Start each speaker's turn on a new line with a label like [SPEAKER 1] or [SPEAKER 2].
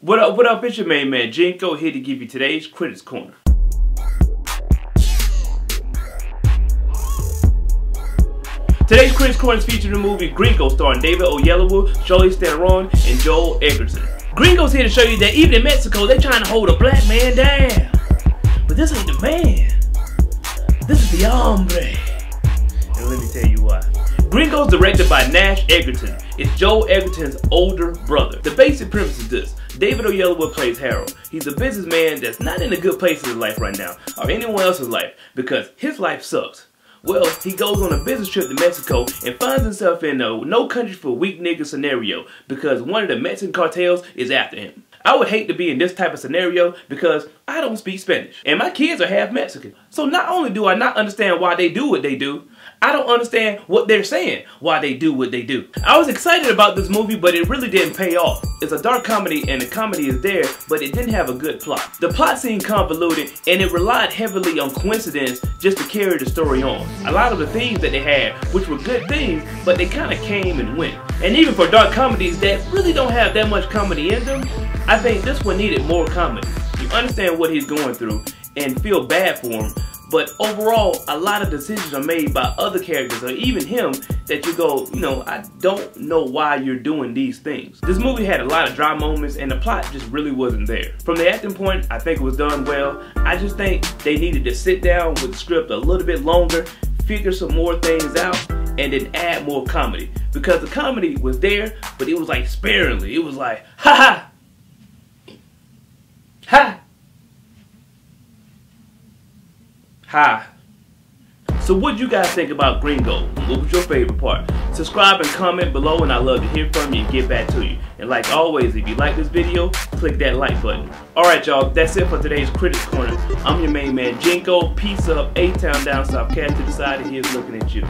[SPEAKER 1] What up, what up, it's your main man, Jinko, here to give you today's Critics Corner. Today's Critics Corner is featuring the movie Gringo starring David Oyelowo, Charlize Theron, and Joel Edgerton. Gringo's here to show you that even in Mexico, they're trying to hold a black man down. But this ain't the man. This is the hombre. And let me tell you why. Gringo's directed by Nash Edgerton. It's Joel Edgerton's older brother. The basic premise is this. David Oyelowo plays Harold. He's a businessman that's not in a good place in his life right now, or anyone else's life, because his life sucks. Well, he goes on a business trip to Mexico and finds himself in a no country for weak nigga scenario because one of the Mexican cartels is after him. I would hate to be in this type of scenario because I don't speak Spanish and my kids are half Mexican. So not only do I not understand why they do what they do, I don't understand what they're saying, why they do what they do. I was excited about this movie, but it really didn't pay off. It's a dark comedy and the comedy is there, but it didn't have a good plot. The plot seemed convoluted and it relied heavily on coincidence just to carry the story on. A lot of the themes that they had, which were good things, but they kind of came and went. And even for dark comedies that really don't have that much comedy in them, I think this one needed more comedy. You understand what he's going through and feel bad for him, but overall, a lot of decisions are made by other characters or even him that you go, you know, I don't know why you're doing these things. This movie had a lot of dry moments and the plot just really wasn't there. From the acting point, I think it was done well. I just think they needed to sit down with the script a little bit longer, figure some more things out, and then add more comedy. Because the comedy was there, but it was like sparingly. It was like, ha ha! Hi. So what you guys think about Gringo? What was your favorite part? Subscribe and comment below and I love to hear from you and get back to you. And like always, if you like this video, click that like button. Alright y'all, that's it for today's Critics Corner. I'm your main man Jinko. Peace up, A-Town down south, cat to the side and here's looking at you.